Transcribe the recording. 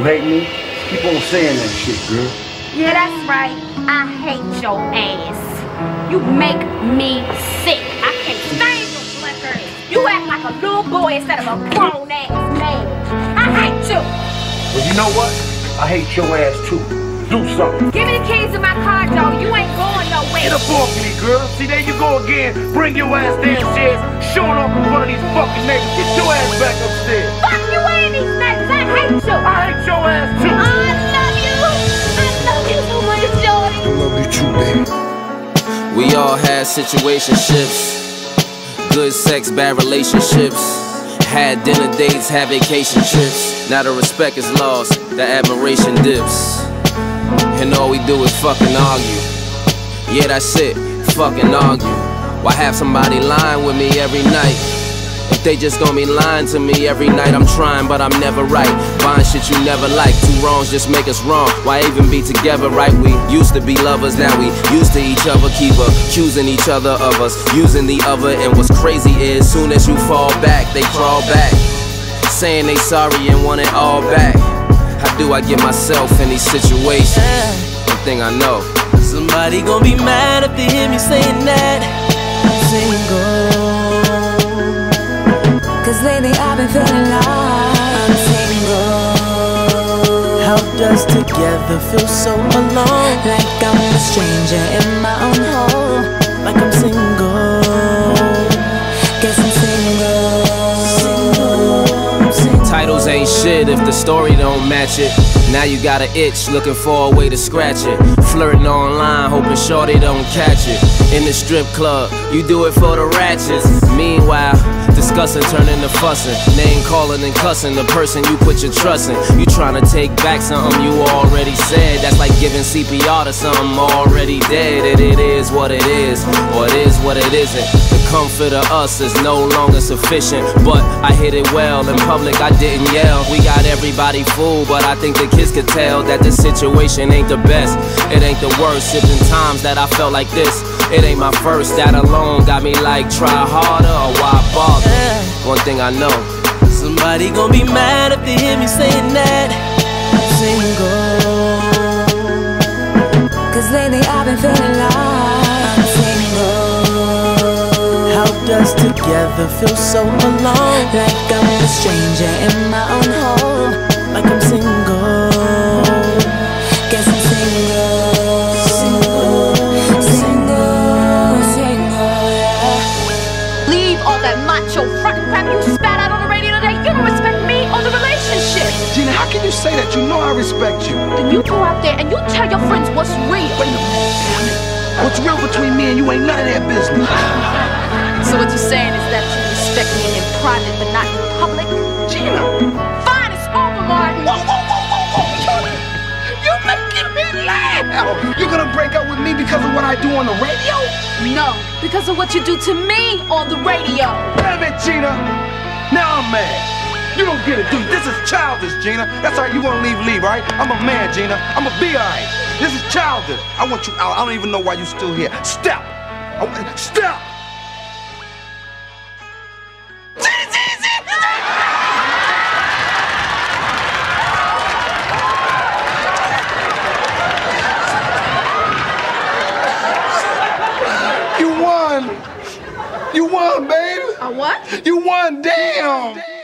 You hate me? Keep on saying that shit, girl. Yeah, that's right. I hate your ass. You make me sick. I can't stand your flicker. You act like a little boy instead of a grown ass man. I hate you. Well, you know what? I hate your ass too. Do something. Give me the keys to my car, Joe. You ain't going nowhere. Get up off me, girl. See, there you go again. Bring your ass downstairs, showing off in front of these fucking neighbors. Get your ass back upstairs. Fuck you and these. All had situationships, good sex, bad relationships. Had dinner dates, had vacation trips. Now the respect is lost, the admiration dips. And all we do is fucking argue. Yeah, that's it, fucking argue. Why have somebody lying with me every night? They just gonna be lying to me every night, I'm trying, but I'm never right. Buying shit you never like. Two wrongs just make us wrong. Why even be together, right? We used to be lovers, now we used to each other. Keep accusing each other of us, using the other. And what's crazy is, soon as you fall back, they crawl back. Saying they sorry and want it all back. How do I get myself in these situations? One thing I know. Somebody gon' be mad if they hear me saying that I'm single. Lately I've been feeling like I'm single. Helped us together feel so alone. Like I'm a stranger in my own home Like I'm single. Guess I'm single single. Titles ain't shit if the story don't match it. Now you got an itch, looking for a way to scratch it. Flirting online, hoping shorty don't catch it. In the strip club, you do it for the ratchets. Meanwhile, discussing turning to fussing. Name calling and cussing the person you put your trust in. You trying to take back something you already said. That's like giving CPR to something already dead. And it is what it is, or it is what it isn't. The comfort of us is no longer sufficient. But I hit it well in public, I didn't yell. We got everybody fooled, but I think the kids could tell that the situation ain't the best. It ain't the worst. It's been times that I felt like this. It ain't my first. That alone got me like, try harder or why bother? One thing I know. Somebody gon' be mad if they hear me saying that I'm single. Cause lately I've been feeling like I'm single. Helped us together feel so alone. Like I'm a stranger in my own say that? You know I respect you. Then you go out there and you tell your friends what's real. Wait a minute. What's real between me and you ain't none of their business. So what you're saying is that you respect me in private but not in public? Gina. Fine, it's over, Martin. Whoa, whoa, whoa, whoa, whoa. You're making me laugh. You're gonna break up with me because of what I do on the radio? No, because of what you do to me on the radio. Damn it, Gina. Now I'm mad. You don't get it, dude. This is childish, Gina. That's all right. You wanna leave, leave, right? I'm a man, Gina. I'm a be alright. This is childish. I want you out. I don't even know why you're still here. Step. I want, step. You won. You won, baby. A what? You won. Damn.